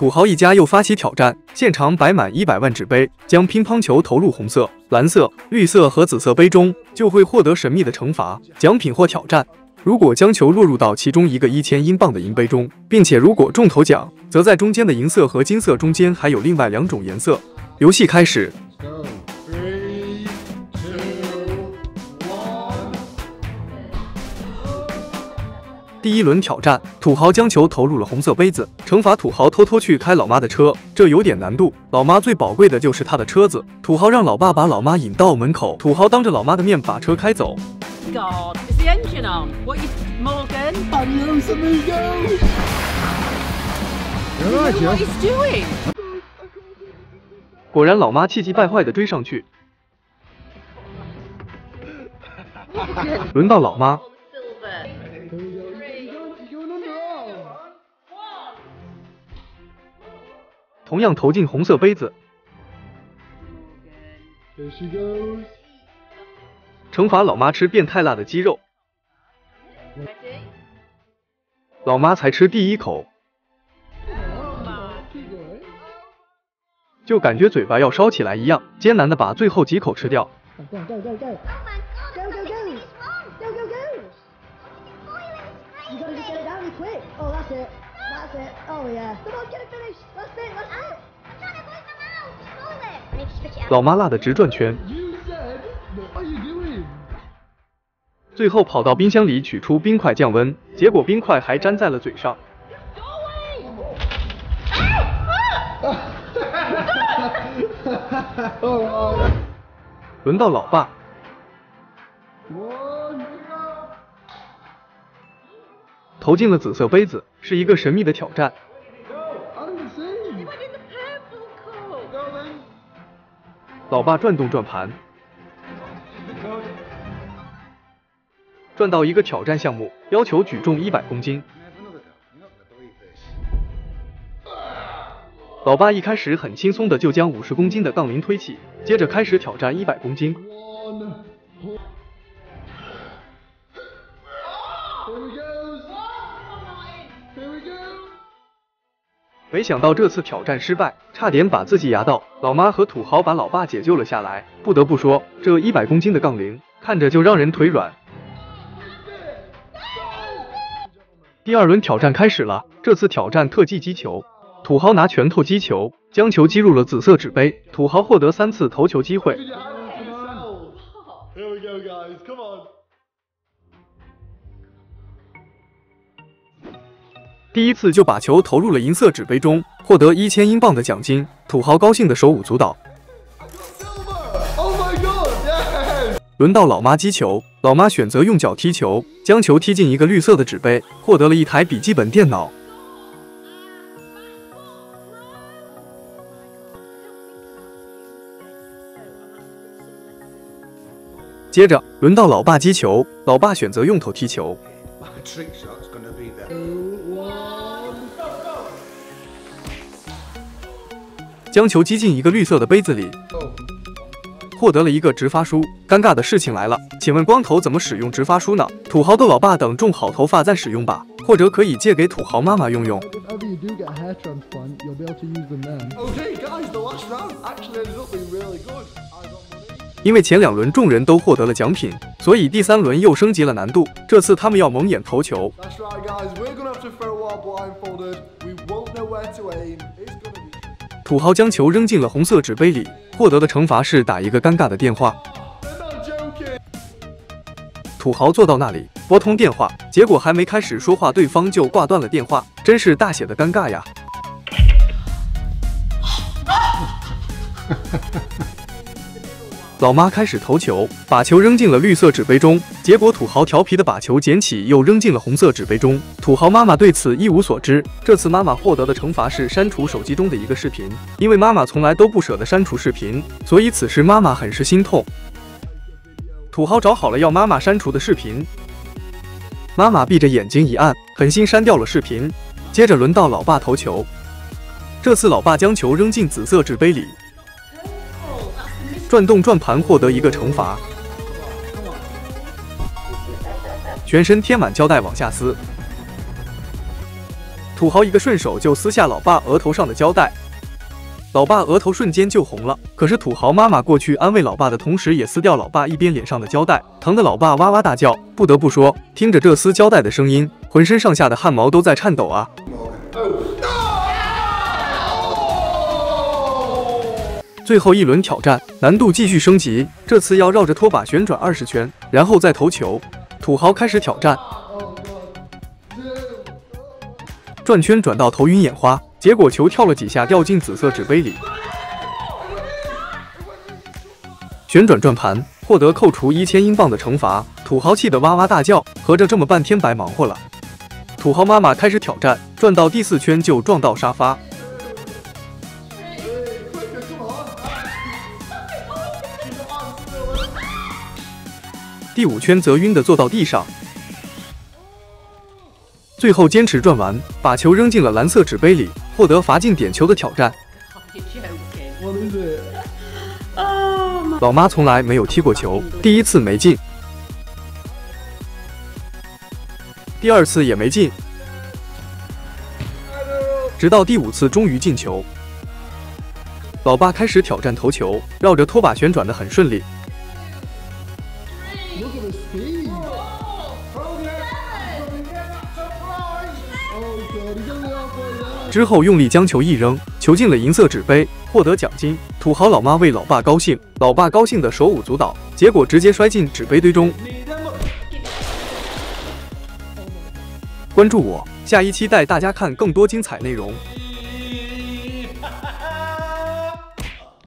土豪一家又发起挑战，现场摆满一百万纸杯，将乒乓球投入红色、蓝色、绿色和紫色杯中，就会获得神秘的惩罚奖品或挑战。如果将球落入到其中一个一千英镑的银杯中，并且如果中头奖，则在中间的银色和金色中间还有另外两种颜色。游戏开始。第一轮挑战，土豪将球投入了红色杯子，惩罚土豪偷偷去开老妈的车，这有点难度。老妈最宝贵的就是她的车子，土豪让老爸把老妈引到门口，土豪当着老妈的面把车开走。God, is the engine on? What you, Morgan? Adios, amigos. You know what he's doing? 果然，老妈气急败坏的追上去。轮到老妈。同样投进红色杯子。惩罚老妈吃变态辣的鸡肉。老妈才吃第一口，就感觉嘴巴要烧起来一样，艰难的把最后几口吃掉。老妈辣的直转圈，最后跑到冰箱里取出冰块降温，结果冰块还粘在了嘴上。轮到老爸，投进了紫色杯子，是一个神秘的挑战。老爸转动转盘，转到一个挑战项目，要求举重一百公斤。老爸一开始很轻松的就将五十公斤的杠铃推起，接着开始挑战一百公斤。没想到这次挑战失败，差点把自己压到。老妈和土豪把老爸解救了下来。不得不说，这一百公斤的杠铃看着就让人腿软。第二轮挑战开始了，这次挑战特技击球。土豪拿拳头击球，将球击入了紫色纸杯。土豪获得三次投球机会。Here we go, guys. Come on. 第一次就把球投入了银色纸杯中，获得一千英镑的奖金。土豪高兴的手舞足蹈。轮到老妈击球，老妈选择用脚踢球，将球踢进一个绿色的纸杯，获得了一台笔记本电脑。接着轮到老爸击球，老爸选择用头踢球。将球击进一个绿色的杯子里，获得了一个直发梳。尴尬的事情来了，请问光头怎么使用直发梳呢？土豪的老爸等种好头发再使用吧，或者可以借给土豪妈妈用用。因为前两轮众人都获得了奖品，所以第三轮又升级了难度。这次他们要蒙眼投球。土豪将球扔进了红色纸杯里，获得的惩罚是打一个尴尬的电话。土豪坐到那里拨通电话，结果还没开始说话，对方就挂断了电话，真是大写的尴尬呀！老妈开始投球，把球扔进了绿色纸杯中，结果土豪调皮的把球捡起，又扔进了红色纸杯中。土豪妈妈对此一无所知。这次妈妈获得的惩罚是删除手机中的一个视频，因为妈妈从来都不舍得删除视频，所以此时妈妈很是心痛。土豪找好了要妈妈删除的视频，妈妈闭着眼睛一按，狠心删掉了视频。接着轮到老爸投球，这次老爸将球扔进紫色纸杯里。转动转盘获得一个惩罚，全身贴满胶带往下撕。土豪一个顺手就撕下老爸额头上的胶带，老爸额头瞬间就红了。可是土豪妈妈过去安慰老爸的同时，也撕掉老爸一边脸上的胶带，疼得老爸哇哇大叫。不得不说，听着这撕胶带的声音，浑身上下的汗毛都在颤抖啊！最后一轮挑战难度继续升级，这次要绕着拖把旋转二十圈，然后再投球。土豪开始挑战，转圈转到头晕眼花，结果球跳了几下掉进紫色纸杯里。旋转转盘获得扣除一千英镑的惩罚，土豪气得哇哇大叫，合着这么半天白忙活了。土豪妈妈开始挑战，转到第四圈就撞到沙发。第五圈则晕的坐到地上，最后坚持转完，把球扔进了蓝色纸杯里，获得罚进点球的挑战。老妈从来没有踢过球，第一次没进，第二次也没进，直到第五次终于进球。老爸开始挑战投球，绕着拖把旋转的很顺利。之后用力将球一扔，球进了银色纸杯，获得奖金。土豪老妈为老爸高兴，老爸高兴的手舞足蹈，结果直接摔进纸杯堆中。关注我，下一期带大家看更多精彩内容。